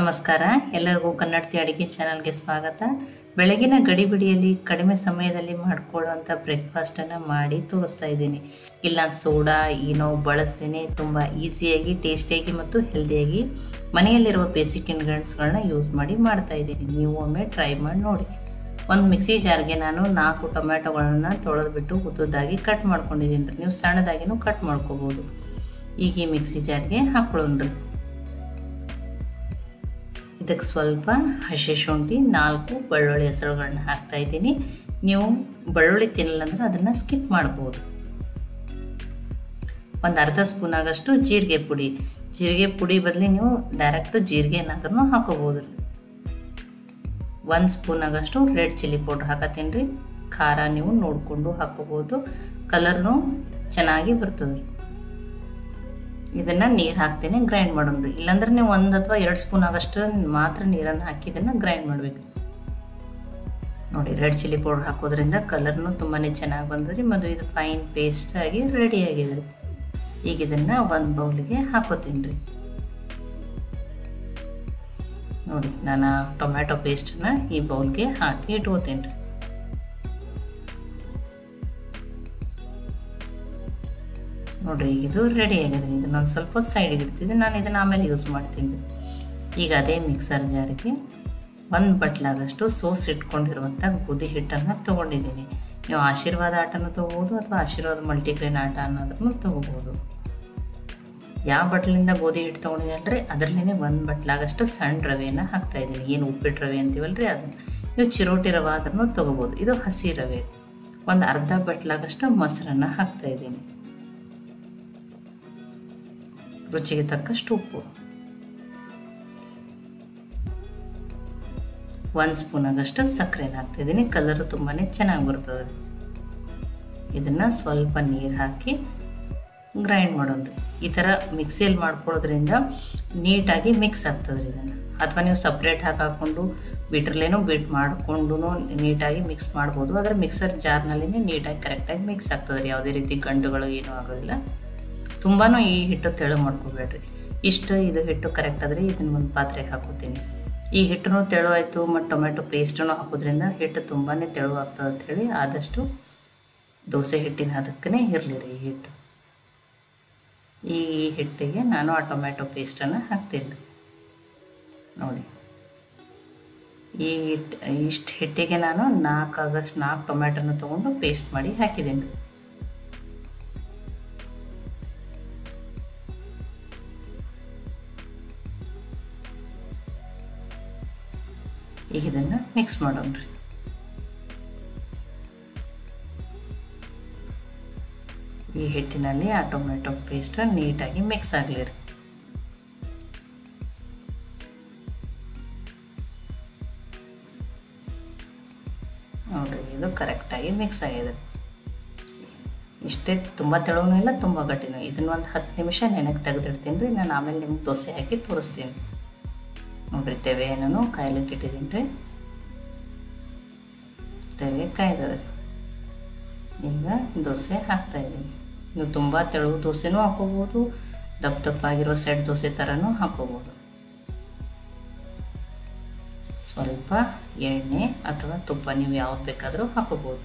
ನಮಸ್ಕಾರ. ಎಲ್ಲರಿಗೂ ಕನ್ನಡತಿ ಅಡುಗೆ ಚಾನಲ್ಗೆ ಸ್ವಾಗತ. ಬೆಳಗಿನ ಗಡಿಬಿಡಿಯಲ್ಲಿ ಕಡಿಮೆ ಸಮಯದಲ್ಲಿ ಮಾಡ್ಕೊಳ್ಳುವಂಥ ಬ್ರೇಕ್ಫಾಸ್ಟನ್ನು ಮಾಡಿ ತೋರಿಸ್ತಾ ಇದ್ದೀನಿ. ಇಲ್ಲ ಸೋಡಾ, ಏನೋ ಬಳಸ್ತೀನಿ. ತುಂಬ ಈಸಿಯಾಗಿ, ಟೇಸ್ಟಿಯಾಗಿ ಮತ್ತು ಹೆಲ್ದಿಯಾಗಿ ಮನೆಯಲ್ಲಿರುವ ಬೇಸಿಕ್ ಇಂಗ್ರೀಡಿಯೆಂಟ್ಸ್ಗಳನ್ನ ಯೂಸ್ ಮಾಡಿ ಮಾಡ್ತಾ ಇದ್ದೀನಿ. ನೀವು ಒಮ್ಮೆ ಟ್ರೈ ಮಾಡಿ ನೋಡಿ. ಒಂದು ಮಿಕ್ಸಿ ಜಾರ್ಗೆ ನಾನು ನಾಲ್ಕು ಟೊಮ್ಯಾಟೊಗಳನ್ನು ತೊಳೆದ್ಬಿಟ್ಟು ಉದ್ದುದ್ದಾಗಿ ಕಟ್ ಮಾಡ್ಕೊಂಡಿದ್ದೀನಿ. ರೀ ನೀವು ಸಣ್ಣದಾಗಿನೂ ಕಟ್ ಮಾಡ್ಕೋಬೋದು. ಈಗ ಈ ಮಿಕ್ಸಿ ಜಾರ್ಗೆ ಹಾಕ್ಕೊಳ್ಳೋಣ್ರಿ ಇದಕ್ಕೆ ಸ್ವಲ್ಪ ಹಸಿ ಶುಂಠಿ, ನಾಲ್ಕು ಬೆಳ್ಳುಳ್ಳಿ ಹೆಸರುಗಳನ್ನ ಹಾಕ್ತಾ ಇದ್ದೀನಿ. ನೀವು ಬೆಳ್ಳುಳ್ಳಿ ತಿನ್ನಲ್ಲ ಅಂದರೆ ಅದನ್ನು ಸ್ಕಿಪ್ ಮಾಡ್ಬೋದು. ಒಂದು ಅರ್ಧ ಸ್ಪೂನ್ ಆಗಷ್ಟು ಜೀರಿಗೆ ಪುಡಿ. ಜೀರಿಗೆ ಪುಡಿ ಬದಲಿ ನೀವು ಡೈರೆಕ್ಟು ಜೀರಿಗೆ ಏನಾದ್ರೂ ಹಾಕೋಬೋದು. ಒಂದು ಸ್ಪೂನ್ ಆಗಷ್ಟು ರೆಡ್ ಚಿಲ್ಲಿ ಪೌಡ್ರ್ ಹಾಕತ್ತೀನಿ ರೀ. ಖಾರ ನೀವು ನೋಡಿಕೊಂಡು ಹಾಕೋಬೋದು. ಕಲರ್ನು ಚೆನ್ನಾಗಿ ಬರ್ತದೆ. ರೀ ಇದನ್ನು ನೀರು ಹಾಕ್ತೇನೆ ಗ್ರೈಂಡ್ ಮಾಡೋಣ್ರಿ. ಇಲ್ಲಾಂದ್ರೆ ನೀವು ಒಂದು ಅಥವಾ ಎರಡು ಸ್ಪೂನ್ ಆಗಷ್ಟು ಮಾತ್ರ ನೀರನ್ನು ಹಾಕಿ ಇದನ್ನು ಗ್ರೈಂಡ್ ಮಾಡಬೇಕು. ನೋಡಿ ರೆಡ್ ಚಿಲ್ಲಿ ಪೌಡ್ರ್ ಹಾಕೋದ್ರಿಂದ ಕಲರ್ನು ತುಂಬಾ ಚೆನ್ನಾಗಿ ಬಂದ್ರಿ. ಮತ್ತು ಇದು ಫೈನ್ ಪೇಸ್ಟ್ ಆಗಿ ರೆಡಿ ಆಗಿದೆ ರೀ ಈಗ ಇದನ್ನು ಒಂದು ಬೌಲಿಗೆ ಹಾಕೋತೀನಿ ರೀ ನೋಡಿ, ನಾನು ಟೊಮ್ಯಾಟೊ ಪೇಸ್ಟನ್ನು ಈ ಬೌಲ್ಗೆ ಹಾಕಿ ಇಟ್ಕೋತೀನಿ ರೀ ನೋಡಿರಿ, ಈಗ ಇದು ರೆಡಿ ಆಗಿದೆ ಇದು ನಾನು ಸ್ವಲ್ಪ ಹೊತ್ತು ಸೈಡಿಗೆ ಇಡ್ತಿದ್ದೆ. ನಾನು ಇದನ್ನು ಆಮೇಲೆ ಯೂಸ್ ಮಾಡ್ತೀನಿ. ಈಗ ಅದೇ ಮಿಕ್ಸರ್ ಜಾರಿಗೆ ಒಂದು ಬಟ್ಲಾಗಷ್ಟು ಸೋಸ್ ಇಟ್ಕೊಂಡಿರುವಂಥ ಗೋಧಿ ಹಿಟ್ಟನ್ನು ತೊಗೊಂಡಿದ್ದೀನಿ. ನೀವು ಆಶೀರ್ವಾದ ಆಟನೂ ತೊಗೋಬೋದು ಅಥವಾ ಆಶೀರ್ವಾದ ಮಲ್ಟಿಗ್ರೇನ್ ಆಟ ಅನ್ನೋದನ್ನು ತೊಗೋಬೋದು. ಯಾವ ಬಟ್ಲಿಂದ ಗೋಧಿ ಹಿಟ್ಟು ತೊಗೊಂಡಿದ್ದೀನಲ್ರಿ ಅದರಲ್ಲೇ ಒಂದು ಬಟ್ಲಾಗಷ್ಟು ಸಣ್ಣ ರವೆಯನ್ನು ಹಾಕ್ತಾಯಿದ್ದೀನಿ ಏನು ಉಪ್ಪಿಟ್ಟು ರವೆ ಅಂತೀವಲ್ರಿ? ಅದನ್ನು. ನೀವು ಚಿರೋಟಿ ರವೆ ಆದ್ರೂ ತೊಗೋಬೋದು. ಇದು ಹಸಿ ರವೆ. ಒಂದು ಅರ್ಧ ಬಟ್ಲಾಗಷ್ಟು ಮೊಸರನ್ನು ಹಾಕ್ತಾಯಿದ್ದೀನಿ ರುಚಿಗೆ ತಕ್ಕಷ್ಟು ಉಪ್ಪು. ಒಂದು ಸ್ಪೂನ್ ಆಗಷ್ಟು ಸಕ್ಕರೆನ ಹಾಕ್ತಿದ್ದೀನಿ. ಕಲರು ತುಂಬಾ ಚೆನ್ನಾಗಿ ಬರ್ತದೆ. ಇದನ್ನು ಸ್ವಲ್ಪ ನೀರು ಹಾಕಿ ಗ್ರೈಂಡ್ ಮಾಡೋದು ಈ ಥರ ಮಿಕ್ಸಿಯಲ್ಲಿ ಮಾಡ್ಕೊಳ್ಳೋದ್ರಿಂದ ನೀಟಾಗಿ ಮಿಕ್ಸ್ ಆಗ್ತದೆ ರೀ ಇದನ್ನು. ಅಥವಾ ನೀವು ಸಪ್ರೇಟ್ ಹಾಕಿ ಹಾಕ್ಕೊಂಡು ಬಿಟ್ರಲ್ಲೇನೋ ಬೀಟ್ ಮಾಡಿಕೊಂಡು ನೀಟಾಗಿ ಮಿಕ್ಸ್ ಮಾಡ್ಬೋದು. ಆದರೆ ಮಿಕ್ಸರ್ ಜಾರ್ನಲ್ಲಿನೇ ನೀಟಾಗಿ ಕರೆಕ್ಟಾಗಿ ಮಿಕ್ಸ್ ಆಗ್ತದೆ ರೀ. ಯಾವುದೇ ರೀತಿ ಗಂಡುಗಳು ಏನೂ ಆಗೋದಿಲ್ಲ. ತುಂಬಾ ಈ ಹಿಟ್ಟು ತೆಳು ಮಾಡ್ಕೋಬೇಡ್ರಿ. ಇಷ್ಟು ಇದು ಹಿಟ್ಟು ಕರೆಕ್ಟ್ ಆದರೆ ಇದನ್ನ ಒಂದು ಪಾತ್ರೆಗೆ ಹಾಕೋತೀನಿ. ಈ ಹಿಟ್ಟನ್ನು ತೆಳು ಆಯಿತು, ಮತ್ತು ಟೊಮೆಟೊ ಪೇಸ್ಟನ್ನು ಹಾಕೋದ್ರಿಂದ ಹಿಟ್ಟು ತುಂಬಾ ತೆಳು ಆಗ್ತದೆ ಅಂಥೇಳಿ ಆದಷ್ಟು ದೋಸೆ ಹಿಟ್ಟಿನ ಅದಕ್ಕೇ ಇರಲಿ ರೀ ಈ ಹಿಟ್ಟು. ಈ ಹಿಟ್ಟಿಗೆ ನಾನು ಆ ಟೊಮೆಟೊ ಪೇಸ್ಟನ್ನು ಹಾಕ್ತೀನಿ. ನೋಡಿ. ಈ ಹಿಟ್ಟು ಇಷ್ಟು ಹಿಟ್ಟಿಗೆ ನಾನು ನಾಲ್ಕು ಆಗಷ್ಟು ನಾಲ್ಕು ಟೊಮೆಟೊನ ತೊಗೊಂಡು ಪೇಸ್ಟ್ ಮಾಡಿ ಹಾಕಿದ್ದೀನಿ. ಈಗ ಇದನ್ನು ಮಿಕ್ಸ್ ಮಾಡೋಣ ರೀ. ಈ ಹಿಟ್ಟಿನಲ್ಲಿ ಆ ಟೊಮೆಟೊ ಪೇಸ್ಟ್ ನೀಟಾಗಿ ಮಿಕ್ಸ್ ಆಗಲಿ ರೀ. ನೋಡ್ರಿ, ಇದು ಕರೆಕ್ಟಾಗಿ ಮಿಕ್ಸ್ ಆಗಿದೆ. ಇಷ್ಟೇ ತುಂಬ ತೆಳುವೂ ಇಲ್ಲ, ತುಂಬ ಗಟ್ಟಿನೂ. ಇದನ್ನು ಒಂದು ಹತ್ತು ನಿಮಿಷ ನೆನಕ್ಕೆ ತೆಗೆದಿಡ್ತೀನಿ ರೀ. ನಾನು ಆಮೇಲೆ ನಿಮ್ಗೆ ದೋಸೆ ಹಾಕಿ ತೋರಿಸ್ತೀನಿ. ನೋಡ್ರಿ ತೆವೆ ನಾನು ಕಾಯ್ಲಿಕ್ಕೆ ಇಟ್ಟಿದ್ದೀನಿ ರೀ. ತವೆ ಕಾಯ್ದದ ಈಗ ದೋಸೆ ಹಾಕ್ತಾಯಿದ್ದೀನಿ ನೀವು ತುಂಬ ತೆಳು ದೋಸೆನೂ ಹಾಕೋಬೋದು, ದಪ್ಪ ದಪ್ಪಾಗಿರೋ ಸೆಟ್ ದೋಸೆ ಥರನೂ ಹಾಕೋಬೋದು. ಸ್ವಲ್ಪ ಎಣ್ಣೆ ಅಥವಾ ತುಪ್ಪ ನೀವು ಯಾವ್ದು ಬೇಕಾದರೂ ಹಾಕೋಬೋದು.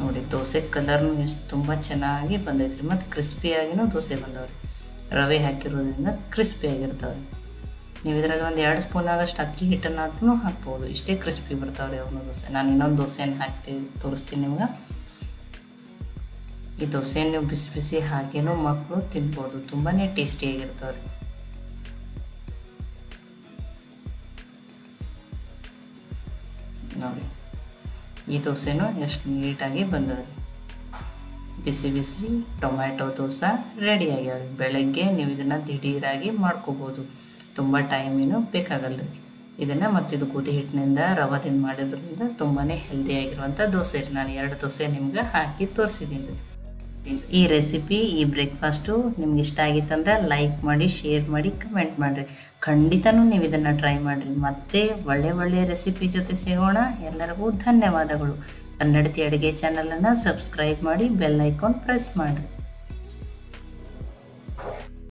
ನೋಡಿ, ದೋಸೆ ಕಲರ್ನು ಎಷ್ಟು ತುಂಬ ಚೆನ್ನಾಗಿ ಬಂದೈತ್ರಿ. ಮತ್ತು ಕ್ರಿಸ್ಪಿಯಾಗಿನೂ ದೋಸೆ ಬಂದವ್ರಿ. ರವೆ ಹಾಕಿರೋದ್ರಿಂದ ಕ್ರಿಸ್ಪಿಯಾಗಿರ್ತಾವೆ ನೀವು ಇದ್ರಾಗ ಒಂದು ಎರಡು ಸ್ಪೂನ್ ಆದಷ್ಟು ಅಕ್ಕಿ ಹಿಟ್ಟನ್ನಾದ್ರೂ ಹಾಕ್ಬೋದು. ಇಷ್ಟೇ ಕ್ರಿಸ್ಪಿ ಬರ್ತಾವ್ರಿ ಅವನು ದೋಸೆ. ನಾನು ಇನ್ನೊಂದು ದೋಸೆಯನ್ನು ಹಾಕ್ತೀವಿ ತೋರಿಸ್ತೀನಿ ನಿಮ್ಗೆ. ಈ ದೋಸೆಯನ್ನು ನೀವು ಬಿಸಿ ಬಿಸಿ ಹಾಕಿನೂ ಮಕ್ಕಳು ತಿನ್ಬೋದು. ತುಂಬಾ ಟೇಸ್ಟಿಯಾಗಿರ್ತಾವ್ರಿ ನೋಡಿ. ಈ ದೋಸೆನೂ ಎಷ್ಟು ನೀಟಾಗಿ ಬಂದದ. ಬಿಸಿ ಬಿಸಿ ಟೊಮ್ಯಾಟೊ ದೋಸೆ ರೆಡಿ ಆಗ್ಯಾವ ಬೆಳಗ್ಗೆ ನೀವು ಇದನ್ನು ದಿಢೀರಾಗಿ ಮಾಡ್ಕೋಬೋದು. ತುಂಬ ಟೈಮೇನು ಬೇಕಾಗಲ್ಲ ರೀ ಇದನ್ನು ಇದು ಗೋಧಿ ಹಿಟ್ಟಿನಿಂದ ರವಾದಿಂದ ಮಾಡಿದ್ರಿಂದ ತುಂಬಾ ಹೆಲ್ದಿಯಾಗಿರುವಂಥ ದೋಸೆ ರೀ. ನಾನು ಎರಡು ದೋಸೆ ನಿಮ್ಗೆ ಹಾಕಿ ತೋರಿಸಿದ್ದೀನಿ ಈ ರೆಸಿಪಿ ಈ ಬ್ರೇಕ್ಫಾಸ್ಟು ನಿಮ್ಗೆ ಇಷ್ಟ ಆಗಿತ್ತಂದ್ರೆ ಲೈಕ್ ಮಾಡಿ ಶೇರ್ ಮಾಡಿ ಕಮೆಂಟ್ ಮಾಡಿರಿ. ಖಂಡಿತನೂ ನೀವು ಇದನ್ನು ಟ್ರೈ ಮಾಡಿರಿ. ಮತ್ತೆ ಒಳ್ಳೆ ಒಳ್ಳೆಯ ರೆಸಿಪಿ ಜೊತೆ ಸಿಗೋಣ. ಎಲ್ಲರಿಗೂ ಧನ್ಯವಾದಗಳು. ಕನ್ನಡತಿ ಅಡುಗೆ ಚಾನಲನ್ನು ಸಬ್ಸ್ಕ್ರೈಬ್ ಮಾಡಿ ಬೆಲ್ ಐಕಾನ್ ಪ್ರೆಸ್ ಮಾಡಿರಿ.